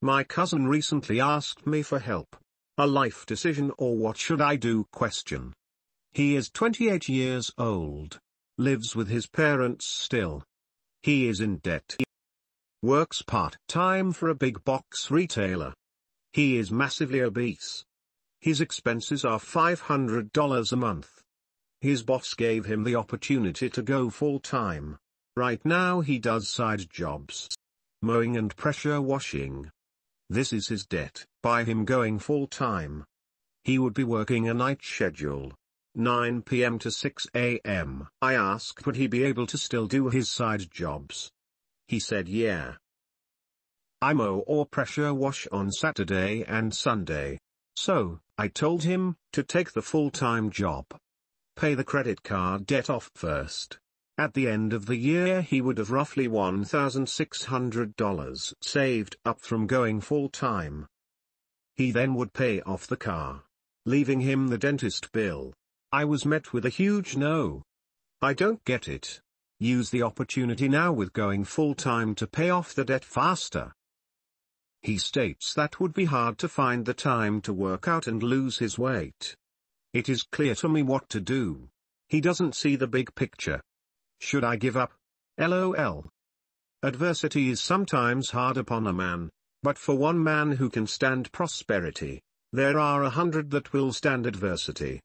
My cousin recently asked me for help. A life decision or what should I do question. He is 28 years old. Lives with his parents still. He is in debt. Works part-time for a big box retailer. He is massively obese. His expenses are $500 a month. His boss gave him the opportunity to go full-time. Right now he does side jobs. Mowing and pressure washing. This is his debt, by him going full-time. He would be working a night schedule. 9 p.m. to 6 a.m. I asked would he be able to still do his side jobs. He said yeah. I mow or pressure wash on Saturday and Sunday. So, I told him, to take the full-time job. Pay the credit card debt off first. At the end of the year he would have roughly $1,600 saved up from going full-time. He then would pay off the car, leaving him the dentist bill. I was met with a huge no. I don't get it. Use the opportunity now with going full-time to pay off the debt faster. He states that would be hard to find the time to work out and lose his weight. It is clear to me what to do. He doesn't see the big picture. Should I give up? LOL. Adversity is sometimes hard upon a man, but for one man who can stand prosperity, there are a hundred that will stand adversity.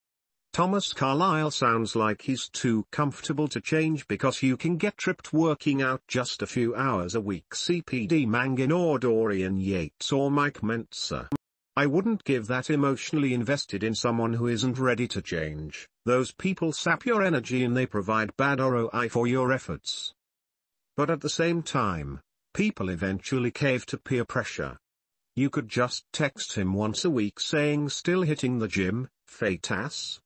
Thomas Carlyle sounds like he's too comfortable to change because you can get tripped working out just a few hours a week CPD Mangan or Dorian Yates or Mike Mentzer. I wouldn't give that emotionally invested in someone who isn't ready to change. Those people sap your energy and they provide bad ROI for your efforts. But at the same time, people eventually cave to peer pressure. You could just text him once a week saying still hitting the gym, fate ass.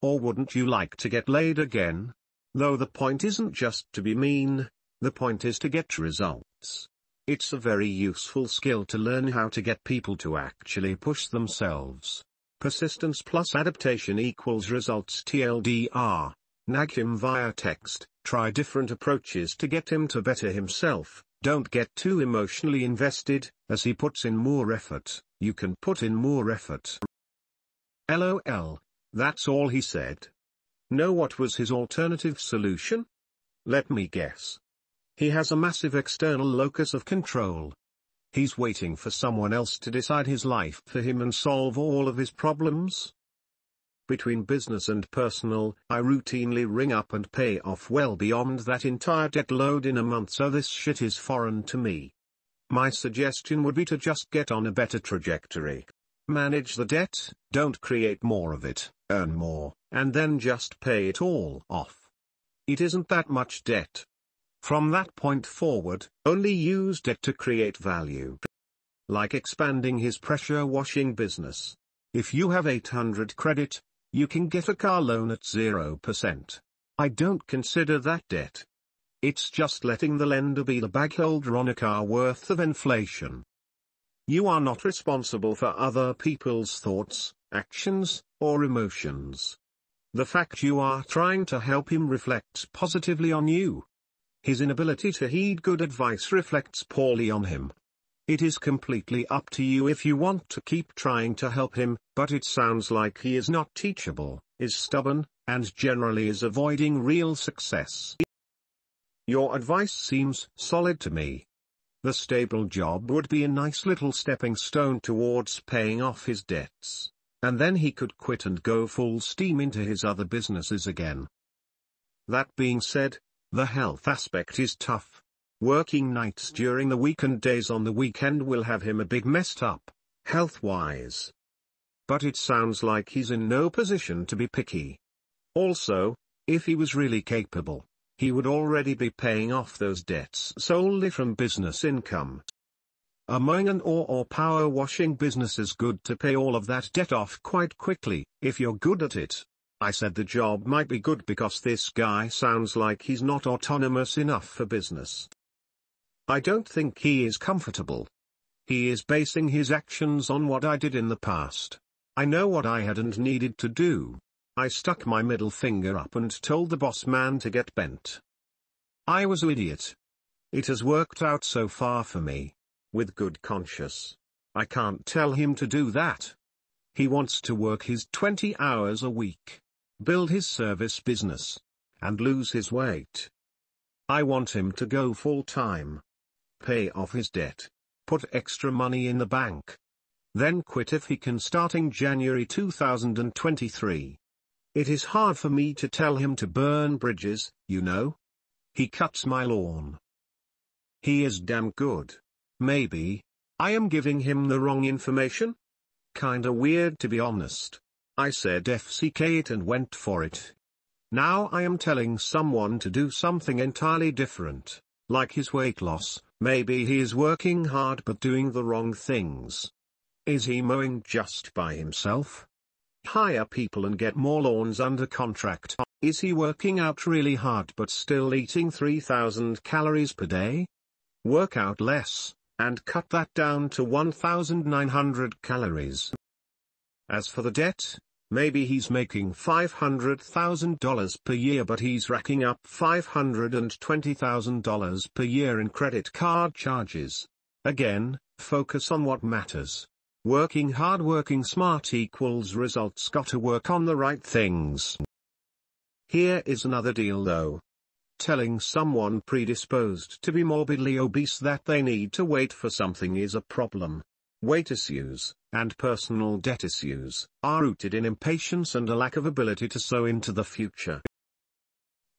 Or wouldn't you like to get laid again? Though the point isn't just to be mean, the point is to get results. It's a very useful skill to learn how to get people to actually push themselves. Persistence plus adaptation equals results TLDR. Nag him via text, try different approaches to get him to better himself, don't get too emotionally invested, as he puts in more effort, you can put in more effort. LOL, that's all he said. Know what was his alternative solution? Let me guess. He has a massive external locus of control. He's waiting for someone else to decide his life for him and solve all of his problems. Between business and personal, I routinely ring up and pay off well beyond that entire debt load in a month so this shit is foreign to me. My suggestion would be to just get on a better trajectory. Manage the debt, don't create more of it earn more, and then just pay it all off. It isn't that much debt. From that point forward, only used it to create value. Like expanding his pressure washing business. If you have 800 credit, you can get a car loan at 0%. I don't consider that debt. It's just letting the lender be the bag holder on a car worth of inflation. You are not responsible for other people's thoughts, actions, or emotions. The fact you are trying to help him reflects positively on you. His inability to heed good advice reflects poorly on him. It is completely up to you if you want to keep trying to help him, but it sounds like he is not teachable, is stubborn, and generally is avoiding real success. Your advice seems solid to me. The stable job would be a nice little stepping stone towards paying off his debts and then he could quit and go full steam into his other businesses again. That being said, the health aspect is tough. Working nights during the week and days on the weekend will have him a big messed up, health-wise. But it sounds like he's in no position to be picky. Also, if he was really capable, he would already be paying off those debts solely from business income. A and or, or power washing business is good to pay all of that debt off quite quickly, if you're good at it. I said the job might be good because this guy sounds like he's not autonomous enough for business. I don't think he is comfortable. He is basing his actions on what I did in the past. I know what I had and needed to do. I stuck my middle finger up and told the boss man to get bent. I was an idiot. It has worked out so far for me. with good conscience. I can't tell him to do that. He wants to work his 20 hours a week, build his service business, and lose his weight. I want him to go full time, pay off his debt, put extra money in the bank, then quit if he can starting January 2023. It is hard for me to tell him to burn bridges, you know. He cuts my lawn. He is damn good. Maybe, I am giving him the wrong information? Kinda weird to be honest. I said FCK it and went for it. Now I am telling someone to do something entirely different, like his weight loss, maybe he is working hard but doing the wrong things. Is he mowing just by himself? Hire people and get more lawns under contract. Is he working out really hard but still eating 3000 calories per day? Work out less, and cut that down to 1900 calories. As for the debt, maybe he's making $500,000 per year but he's racking up $520,000 per year in credit card charges. Again, focus on what matters. Working hard working smart equals results gotta work on the right things. Here is another deal though. Telling someone predisposed to be morbidly obese that they need to wait for something is a problem. Weight issues, and personal debt issues, are rooted in impatience and a lack of ability to sow into the future.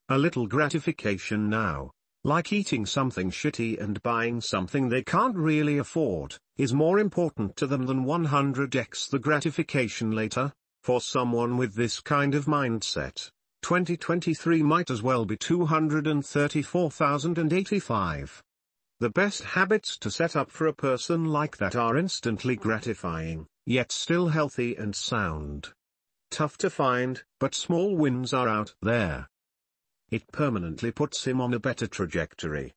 A little gratification now, like eating something shitty and buying something they can't really afford, is more important to them than 100x the gratification later. For someone with this kind of mindset, 2023 might as well be 234,085. The best habits to set up for a person like that are instantly gratifying, yet still healthy and sound. Tough to find, but small wins are out there. It permanently puts him on a better trajectory.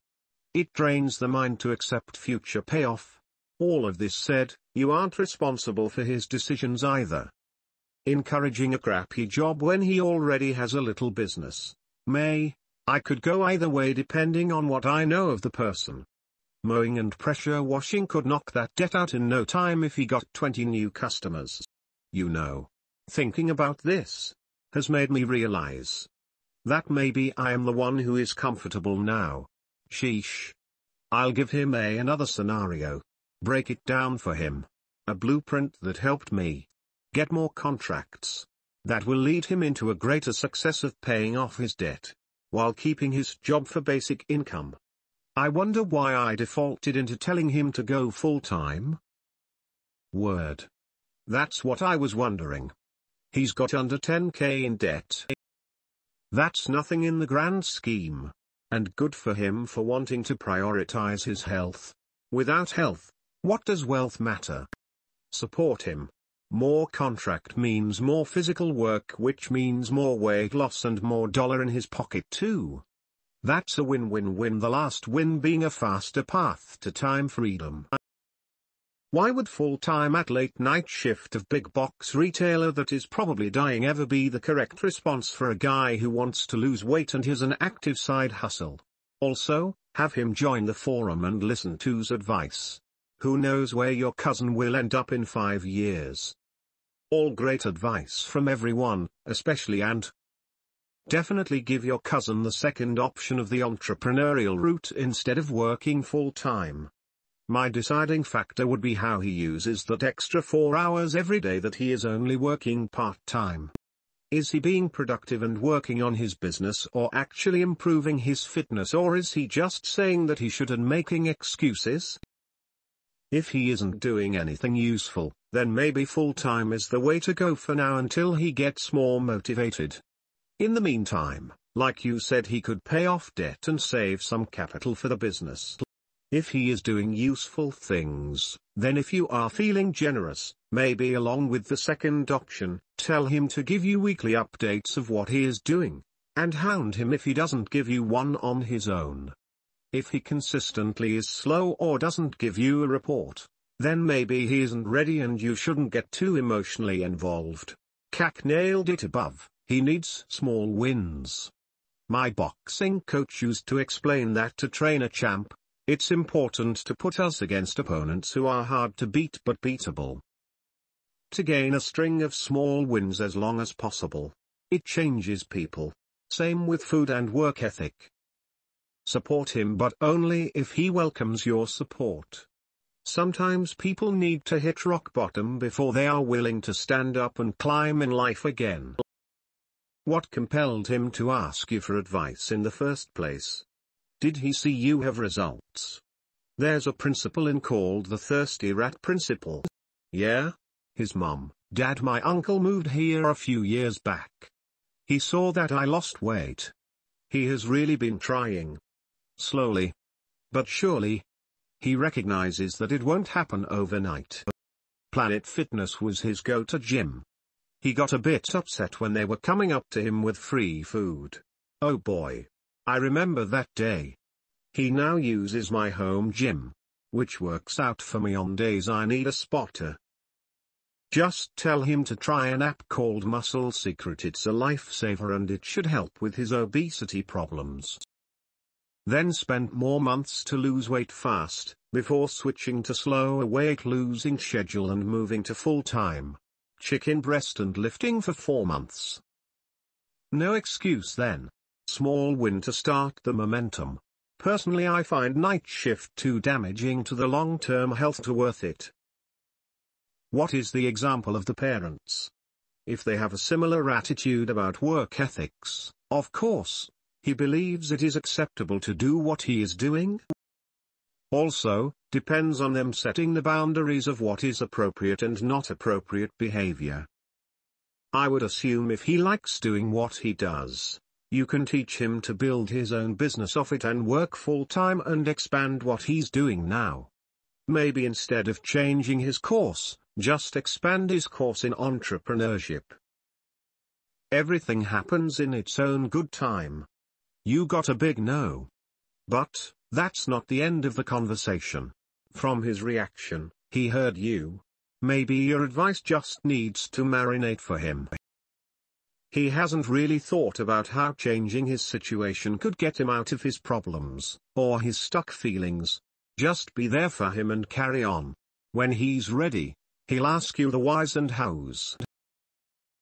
It trains the mind to accept future payoff. All of this said, you aren't responsible for his decisions either. Encouraging a crappy job when he already has a little business. May, I could go either way depending on what I know of the person. Mowing and pressure washing could knock that debt out in no time if he got 20 new customers. You know. Thinking about this has made me realize that maybe I am the one who is comfortable now. Sheesh. I'll give him a another scenario. Break it down for him. A blueprint that helped me. Get more contracts. That will lead him into a greater success of paying off his debt. While keeping his job for basic income. I wonder why I defaulted into telling him to go full time? Word. That's what I was wondering. He's got under 10k in debt. That's nothing in the grand scheme. And good for him for wanting to prioritize his health. Without health, what does wealth matter? Support him. More contract means more physical work which means more weight loss and more dollar in his pocket too. That's a win-win-win the last win being a faster path to time freedom. Why would full-time at late-night shift of big box retailer that is probably dying ever be the correct response for a guy who wants to lose weight and has an active side hustle? Also, have him join the forum and listen to's advice. Who knows where your cousin will end up in five years? All great advice from everyone, especially and definitely give your cousin the second option of the entrepreneurial route instead of working full-time. My deciding factor would be how he uses that extra four hours every day that he is only working part-time. Is he being productive and working on his business or actually improving his fitness or is he just saying that he should and making excuses? If he isn't doing anything useful, then maybe full-time is the way to go for now until he gets more motivated. In the meantime, like you said he could pay off debt and save some capital for the business. If he is doing useful things, then if you are feeling generous, maybe along with the second option, tell him to give you weekly updates of what he is doing, and hound him if he doesn't give you one on his own. If he consistently is slow or doesn't give you a report, then maybe he isn't ready and you shouldn't get too emotionally involved. Kak nailed it above, he needs small wins. My boxing coach used to explain that to train a champ, It's important to put us against opponents who are hard to beat but beatable. To gain a string of small wins as long as possible. It changes people. Same with food and work ethic. Support him but only if he welcomes your support. Sometimes people need to hit rock bottom before they are willing to stand up and climb in life again. What compelled him to ask you for advice in the first place? Did he see you have results? There's a principle in called the thirsty rat principle. Yeah? His mom, dad my uncle moved here a few years back. He saw that I lost weight. He has really been trying. Slowly. But surely, he recognizes that it won't happen overnight. Planet Fitness was his go-to gym. He got a bit upset when they were coming up to him with free food. Oh boy. I remember that day. He now uses my home gym. Which works out for me on days I need a spotter. Just tell him to try an app called Muscle Secret it's a lifesaver and it should help with his obesity problems then spent more months to lose weight fast, before switching to slower weight losing schedule and moving to full-time chicken breast and lifting for four months. No excuse then. Small win to start the momentum. Personally I find night shift too damaging to the long-term health to worth it. What is the example of the parents? If they have a similar attitude about work ethics, of course, he believes it is acceptable to do what he is doing? Also, depends on them setting the boundaries of what is appropriate and not appropriate behavior. I would assume if he likes doing what he does, you can teach him to build his own business off it and work full-time and expand what he's doing now. Maybe instead of changing his course, just expand his course in entrepreneurship. Everything happens in its own good time. You got a big no. But, that's not the end of the conversation. From his reaction, he heard you. Maybe your advice just needs to marinate for him. He hasn't really thought about how changing his situation could get him out of his problems, or his stuck feelings. Just be there for him and carry on. When he's ready, he'll ask you the whys and hows.